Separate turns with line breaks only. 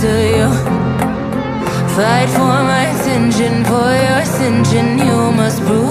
to you. Fight for my attention, for your ascension. You must prove